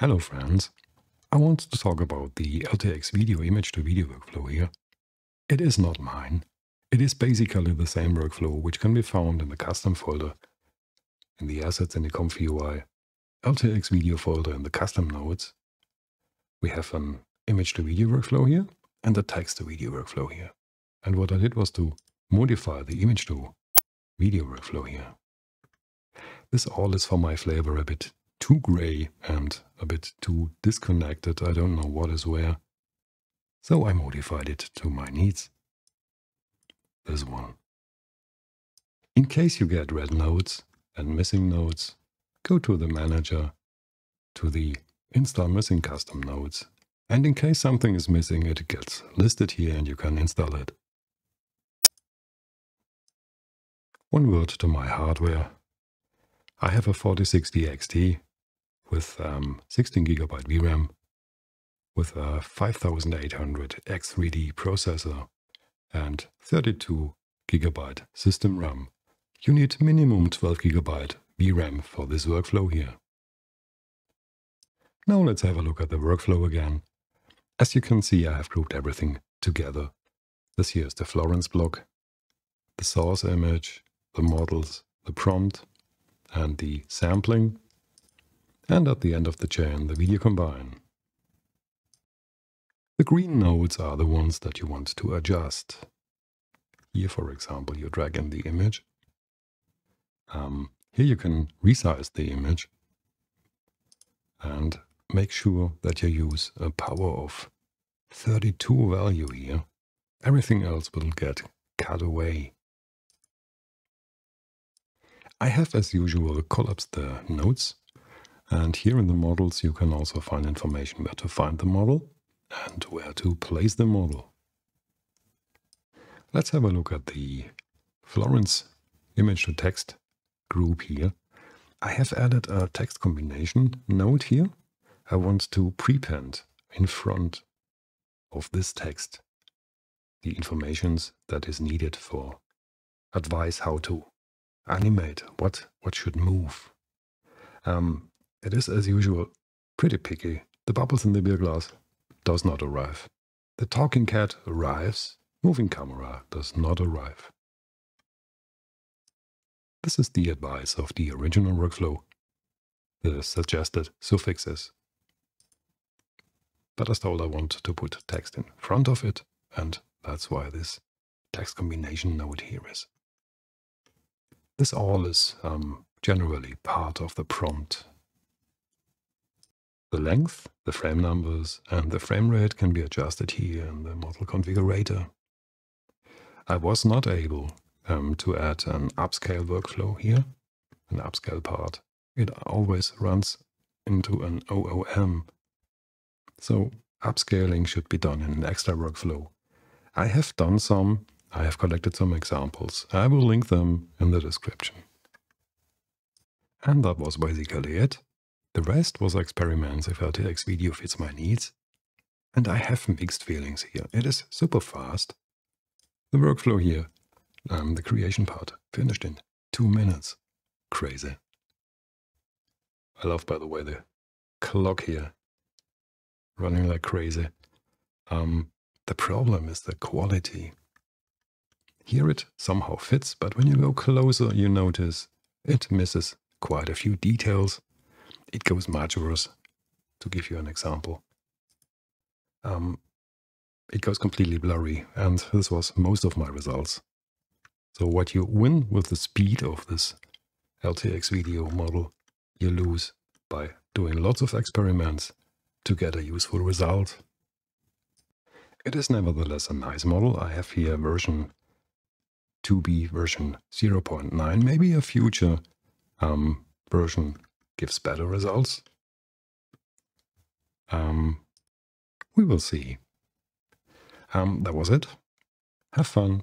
Hello friends, I want to talk about the LTX video image to video workflow here. It is not mine. It is basically the same workflow which can be found in the custom folder, in the assets in the Comfy UI, LTX video folder in the custom nodes. We have an image to video workflow here and a text to video workflow here. And what I did was to modify the image to video workflow here. This all is for my flavor a bit too gray and a bit too disconnected. I don't know what is where. So I modified it to my needs. This one. In case you get red nodes and missing nodes, go to the manager, to the install missing custom nodes. And in case something is missing, it gets listed here and you can install it. One word to my hardware. I have a 4060 XT with um, 16 gigabyte VRAM, with a 5800 X3D processor and 32 gigabyte system RAM. You need minimum 12 gigabyte VRAM for this workflow here. Now let's have a look at the workflow again. As you can see, I have grouped everything together. This here is the Florence block, the source image, the models, the prompt, and the sampling, and at the end of the chain, the video combine. The green nodes are the ones that you want to adjust. Here, for example, you drag in the image. Um, here you can resize the image and make sure that you use a power of 32 value here. Everything else will get cut away. I have, as usual, collapsed the nodes. And here in the models, you can also find information where to find the model and where to place the model. Let's have a look at the Florence image to text group here. I have added a text combination node here. I want to prepend in front of this text the informations that is needed for advice how to animate, what, what should move. Um, it is, as usual, pretty picky. The bubbles in the beer glass does not arrive. The talking cat arrives, moving camera does not arrive. This is the advice of the original workflow, the suggested suffixes. But as told, I want to put text in front of it, and that's why this text combination node here is. This all is um, generally part of the prompt. The length, the frame numbers, and the frame rate can be adjusted here in the model configurator. I was not able um, to add an upscale workflow here, an upscale part. It always runs into an OOM. So upscaling should be done in an extra workflow. I have done some I have collected some examples. I will link them in the description. And that was basically it. The rest was experiments if LTX video fits my needs. And I have mixed feelings here. It is super fast. The workflow here, um, the creation part, finished in two minutes. Crazy. I love, by the way, the clock here running like crazy. Um, the problem is the quality. Here it somehow fits, but when you go closer, you notice it misses quite a few details. It goes much worse. To give you an example, um, it goes completely blurry, and this was most of my results. So what you win with the speed of this LTX video model, you lose by doing lots of experiments to get a useful result. It is nevertheless a nice model. I have here version 2B version 0.9. Maybe a future um, version gives better results. Um, we will see. Um, that was it. Have fun.